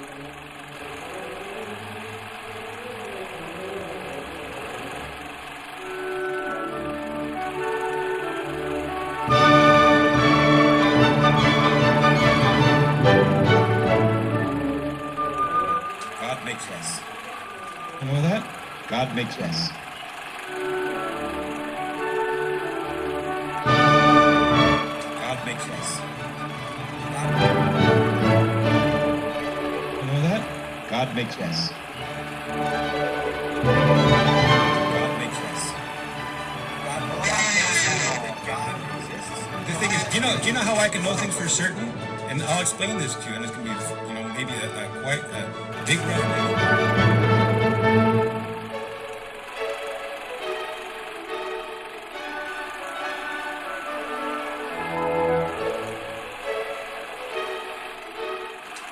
God makes us. You know that? God makes us. God makes us. God makes us. God. The thing is, do you know, do you know how I can know things for certain? And I'll explain this to you, and it's gonna be, you know, maybe a, a quite a big revelation.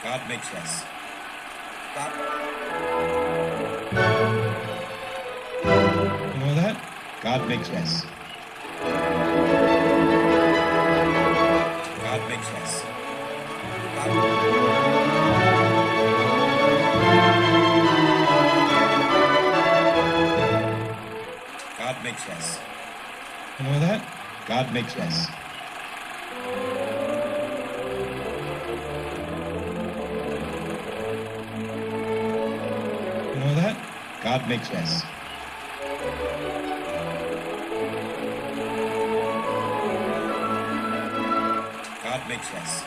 God makes us. You know that? God makes us. God makes us. God, God makes us. You know that? God makes us. God makes us. God makes us.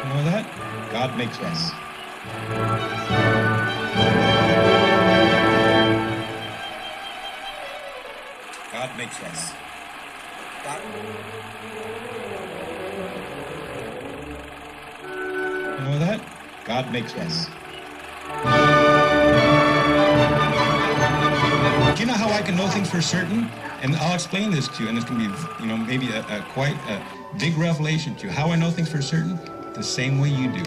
You know that? God makes us. God makes us. God, God makes us. Do you know how I can know things for certain? And I'll explain this to you, and going to be, you know, maybe a, a quite a big revelation to you. How I know things for certain? The same way you do.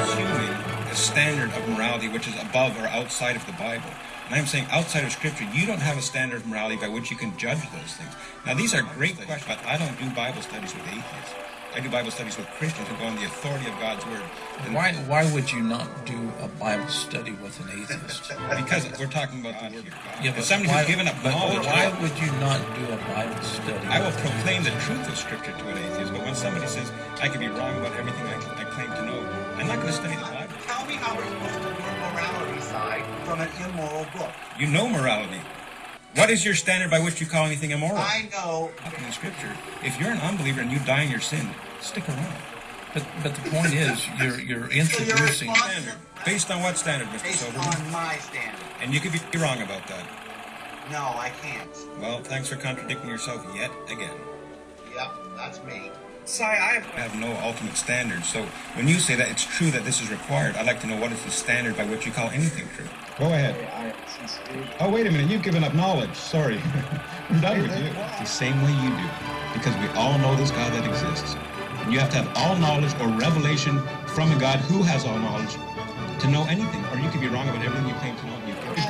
assuming a standard of morality which is above or outside of the Bible. And I'm saying outside of Scripture, you don't have a standard of morality by which you can judge those things. Now, these are great questions, but I don't do Bible studies with atheists. I do Bible studies with Christians who go on the authority of God's Word. And Why, why would you not do a Bible study with an atheist? Because we're talking about the Word of God. Yeah, If somebody why, who's given up but knowledge, why I- would you not do a Bible study? I will proclaim the truth of Scripture to an atheist, but when somebody says I could be wrong about everything I, I claim to know, I'm not going to study the Bible. Tell me how we're supposed to learn morality side from an immoral book. You know morality. What is your standard by which you call anything immoral? I know in the Scripture, if you're an unbeliever and you die in your sin, stick around. But, but the point is, you're, you're introducing. So Standard. Based on what standard, Mr. based Silverman? on my standard. And you could be wrong about that. No, I can't. Well, thanks for contradicting yourself yet again. Yep, that's me. Sye, I have no ultimate standard, so when you say that it's true that this is required, I'd like to know what is the standard by which you call anything true. Go ahead. Oh, wait a minute. You've given up knowledge. Sorry. I'm done with you. The same way you do. Because we all know this God that exists. And you have to have all knowledge or revelation from a God who has all knowledge to know anything. Or you could be wrong about everything you claim to know.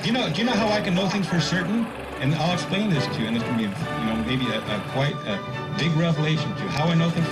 Do you know, do you know how I can know things for certain? And I'll explain this to you, and it's going to be, you know, maybe a, a quite a big revelation to you. How I know things